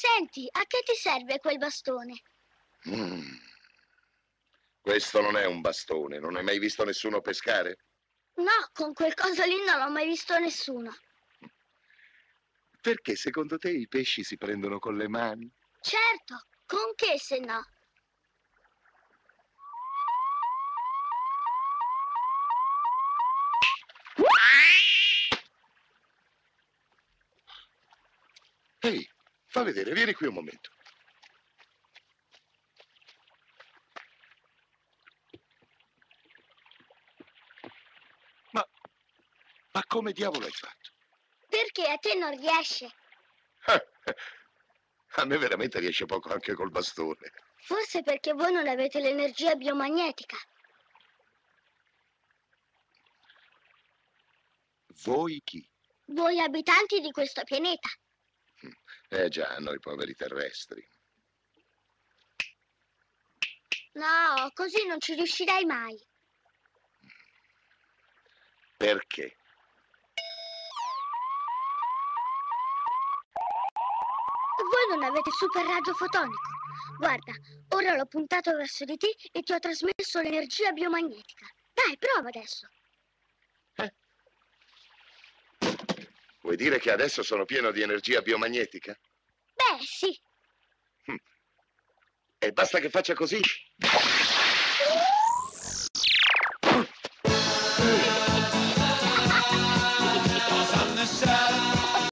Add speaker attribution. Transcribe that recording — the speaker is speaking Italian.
Speaker 1: Senti, a che ti serve quel bastone?
Speaker 2: Mm. Questo non è un bastone, non hai mai visto nessuno pescare?
Speaker 1: No, con quel coso lì non ho mai visto nessuno.
Speaker 2: Perché secondo te i pesci si prendono con le mani?
Speaker 1: Certo, con che se no?
Speaker 2: Ehi, fa vedere, vieni qui un momento. Ma, ma come diavolo hai fatto?
Speaker 1: Perché a te non riesce?
Speaker 2: A me veramente riesce poco anche col bastone.
Speaker 1: Forse perché voi non avete l'energia biomagnetica.
Speaker 2: Voi chi?
Speaker 1: Voi abitanti di questo pianeta.
Speaker 2: Eh già, noi poveri terrestri.
Speaker 1: No, così non ci riuscirai mai.
Speaker 2: Perché?
Speaker 1: Voi non avete super raggio fotonico. Guarda, ora l'ho puntato verso di te e ti ho trasmesso l'energia biomagnetica. Dai, prova adesso.
Speaker 2: Vuoi dire che adesso sono pieno di energia biomagnetica?
Speaker 1: Beh, sì.
Speaker 2: E basta che faccia così.